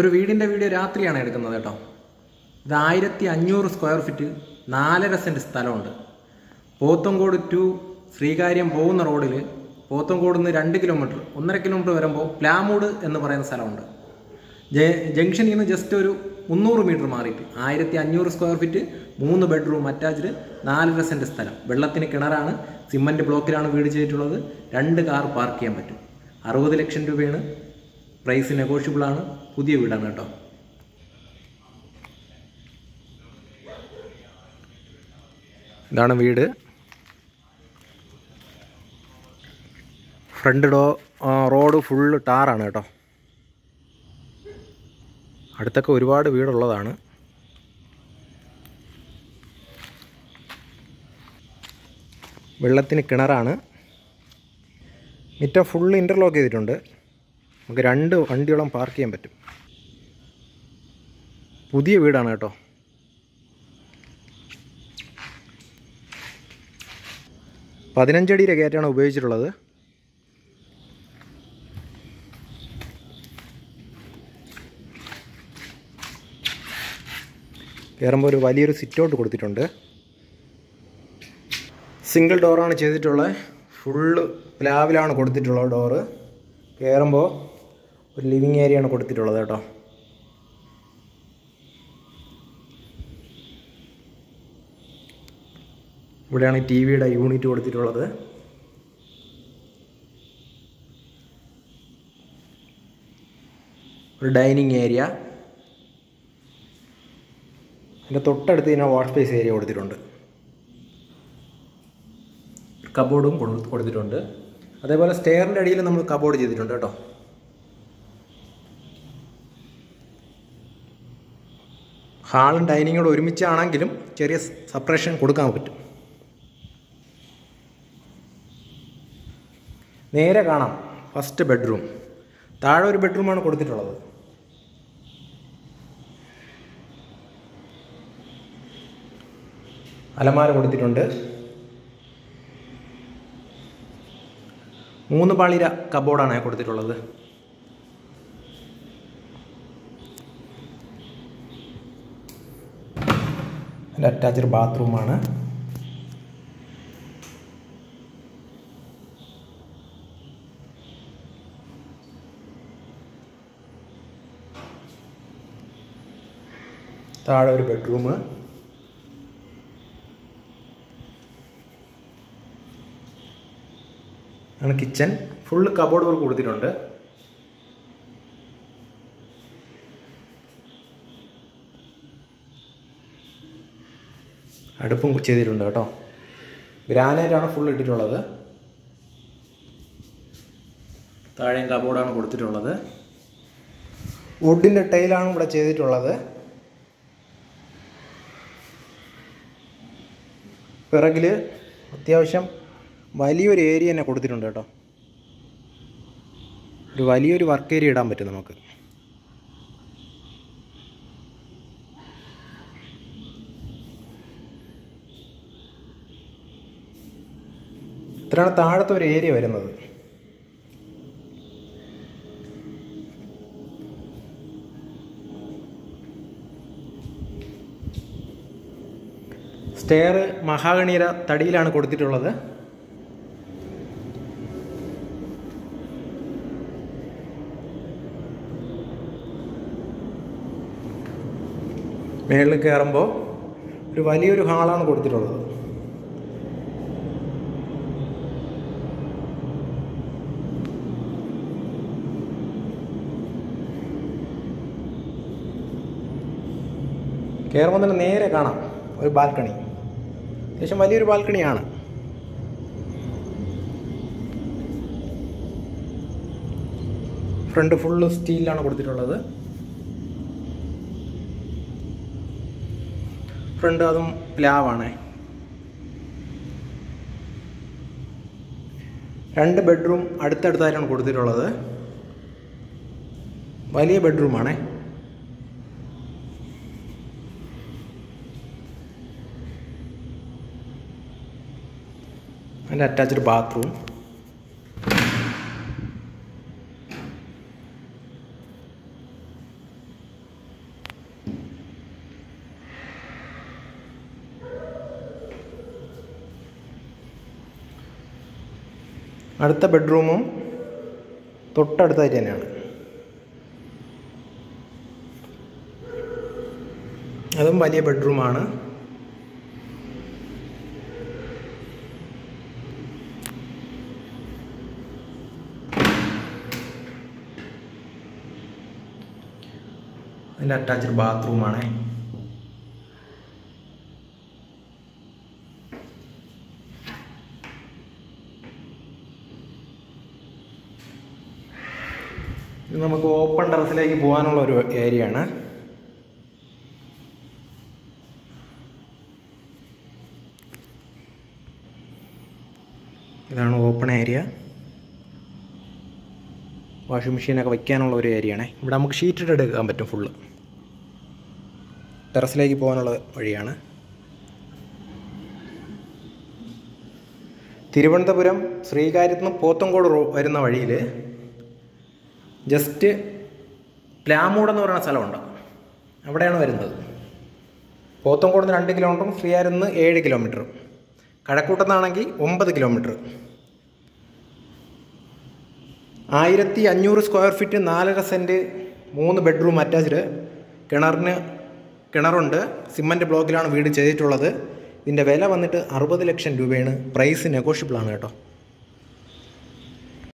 ഒരു വീടിന്റെ വീഡിയോ രാത്രിയാണ് എടുക്കുന്നത് കേട്ടോ. ഇത് ആയിരത്തി അഞ്ഞൂറ് സ്ക്വയർ ഫീറ്റ് നാലര സെന്റ് സ്ഥലമുണ്ട്. പോത്തങ്കോട് ടു ശ്രീകാര്യം പോകുന്ന റോഡിൽ പോത്തങ്കോട് നിന്ന് രണ്ട് കിലോമീറ്റർ ഒന്നര കിലോമീറ്റർ വരുമ്പോൾ പ്ലാമൂട് എന്ന് പറയുന്ന സ്ഥലമുണ്ട്. ജംഗ്ഷനിൽ നിന്ന് ജസ്റ്റ് ഒരു മുന്നൂറ് മീറ്റർ മാറിയിട്ട് ആയിരത്തി അഞ്ഞൂറ് സ്ക്വയർ ഫീറ്റ് മൂന്ന് ബെഡ്റൂം അറ്റാച്ച്ഡ് നാലര സെന്റ് സ്ഥലം. വെള്ളത്തിന് കിണറാണ് സിമന്റ് ബ്ലോക്കിലാണ് വീട് ചെയ്തിട്ടുള്ളത്. രണ്ട് കാർ പാർക്ക് ചെയ്യാൻ പറ്റും. അറുപത് ലക്ഷം രൂപയാണ് പ്രൈസ് നെഗോഷ്യബിൾ ആണ്. പുതിയ വീടാണ് കേട്ടോ. ഇതാണ് വീട്. ഫ്രണ്ട് ഡോ റോഡ് ഫുള്ള് ടാറാണ് കേട്ടോ. അടുത്തൊക്കെ ഒരുപാട് വീടുള്ളതാണ്. വെള്ളത്തിന് കിണറാണ്. മിറ്റം ഫുള്ള് ഇന്റർലോക്ക് ചെയ്തിട്ടുണ്ട്. നമുക്ക് രണ്ട് വണ്ടിയോളം പാർക്ക് ചെയ്യാൻ പറ്റും. പുതിയ വീടാണ് കേട്ടോ. പതിനഞ്ചടിയിലെ കയറ്റാണ് ഉപയോഗിച്ചിട്ടുള്ളത്. കയറുമ്പോൾ ഒരു വലിയൊരു സിറ്റ് ഔട്ട് കൊടുത്തിട്ടുണ്ട്. സിംഗിൾ ഡോറാണ് ചെയ്തിട്ടുള്ളത്. ഫുള്ള് പ്ലാവിലാണ് കൊടുത്തിട്ടുള്ളത് ഡോറ് കയറുമ്പോൾ ഒരു ലിവിങ് ആണ് കൊടുത്തിട്ടുള്ളത് കേട്ടോ. ഇവിടെയാണ് ടി വിയുടെ യൂണിറ്റ് കൊടുത്തിട്ടുള്ളത്. ഒരു ഡൈനിങ് ഏരിയ അതിന്റെ തൊട്ടടുത്ത് തന്നെ വാഷ് സ്പേസ് ഏരിയ കൊടുത്തിട്ടുണ്ട്. കബോർഡും കൊടുത്തിട്ടുണ്ട്. അതേപോലെ സ്റ്റെയറിന്റെ അടിയിൽ നമ്മൾ കബോർഡ് ചെയ്തിട്ടുണ്ട് കേട്ടോ. ഹാളും ഡൈനിങ്ങും കൂടെ ഒരുമിച്ചാണെങ്കിലും ചെറിയ സെപ്പറേഷൻ കൊടുക്കാൻ പറ്റും. നേരെ കാണാം ഫസ്റ്റ് ബെഡ്റൂം. താഴെ ഒരു ബെഡ്റൂമാണ് കൊടുത്തിട്ടുള്ളത്. അലമാര കൊടുത്തിട്ടുണ്ട്. മൂന്ന് പാളിര കബോർഡാണ് കൊടുത്തിട്ടുള്ളത്. അതിന്റെ അറ്റാച്ച്ഡ് ബാത്റൂമാണ് താഴെ ഒരു ബെഡ്റൂം ആണ് കിച്ചൺ ഫുള്ള് കബോർഡ് വർക്ക് കൊടുത്തിട്ടുണ്ട്. അടുപ്പും ചെയ്തിട്ടുണ്ട് കേട്ടോ. ഗ്രാനൈറ്റാണ് ഫുൾ ഇട്ടിട്ടുള്ളത്. താഴെയും കബോർഡാണ് കൊടുത്തിട്ടുള്ളത്. വുഡിന്റെ ടൈലാണ് ഇവിടെ ചെയ്തിട്ടുള്ളത്. പിറകിൽ അത്യാവശ്യം വലിയൊരു ഏരിയ തന്നെ കൊടുത്തിട്ടുണ്ട് കേട്ടോ. ഒരു വലിയൊരു വർക്ക് ഏരിയ ഇടാൻ പറ്റും നമുക്ക്. ഇത്രയാണ് താഴത്തെ ഒരു ഏരിയ വരുന്നത്. സ്റ്റെയർ മഹാഗണീര തടിയിലാണ് കൊടുത്തിട്ടുള്ളത്. മേളിൽ കയറുമ്പോൾ ഒരു വലിയൊരു ഹാളാണ് കൊടുത്തിട്ടുള്ളത്. കയറുമ്പോൾ തന്നെ നേരെ കാണാം. ഒരു ബാൽക്കണി. അത്യാവശ്യം വലിയൊരു ബാൽക്കണിയാണ്. ഫ്രണ്ട് ഫുള്ള് സ്റ്റീലിലാണ് കൊടുത്തിട്ടുള്ളത്. ഫ്രണ്ട് അതും പ്ലാവാണ് രണ്ട് ബെഡ്റൂം അടുത്തടുത്തായിട്ടാണ് കൊടുത്തിട്ടുള്ളത്. വലിയ ബെഡ്റൂമാണേ. അതിന്റെ അറ്റാച്ച്ഡ് ബാത്റൂം അടുത്ത ബെഡ്റൂമും തൊട്ടടുത്തായിട്ട് തന്നെയാണ്. അതും വലിയ ബെഡ്റൂമാണ് അതിന്റെ അറ്റാച്ച്ഡ് ബാത്റൂമാണ് ഇത് നമുക്ക് ഓപ്പൺ ടെറസിലേക്ക് പോകാനുള്ള ഒരു ഏരിയ ആണ്. ഇതാണ് ഓപ്പൺ ഏരിയ വാഷിംഗ് മെഷീനൊക്കെ വയ്ക്കാനുള്ള ഒരു ഏരിയ ആണേ. ഇവിടെ നമുക്ക് ഷീറ്റിട്ട് എടുക്കാൻ പറ്റും ഫുള്ള് ടെറസിലേക്ക് പോകാനുള്ള വഴിയാണ്. തിരുവനന്തപുരം ശ്രീകാര്യത്ത് നിന്ന് പോത്തങ്കോട് വരുന്ന വഴിയിൽ ജസ്റ്റ് പ്ലാമൂട് എന്ന് പറയുന്ന സ്ഥലമുണ്ട്. അവിടെയാണ് വരുന്നത്. പോത്തങ്കോട് നിന്ന് രണ്ട് കിലോമീറ്ററും ശ്രീകാര്യത്ത് നിന്ന് ഏഴ് കിലോമീറ്ററും കഴക്കൂട്ടത്താണെങ്കിൽ ഒമ്പത് കിലോമീറ്റർ ആയിരത്തി അഞ്ഞൂറ് സ്ക്വയർ ഫീറ്റ് നാലര സെന്റ് മൂന്ന് ബെഡ്റൂം അറ്റാച്ച്ഡ് കിണറിന് കിണറുണ്ട്. സിമന്റ് ബ്ലോക്കിലാണ് വീട് ചെയ്തിട്ടുള്ളത്. ഇതിന്റെ വില വന്നിട്ട് അറുപത് ലക്ഷം രൂപയാണ്. പ്രൈസ് നെഗോഷ്യബിളാണ് കേട്ടോ.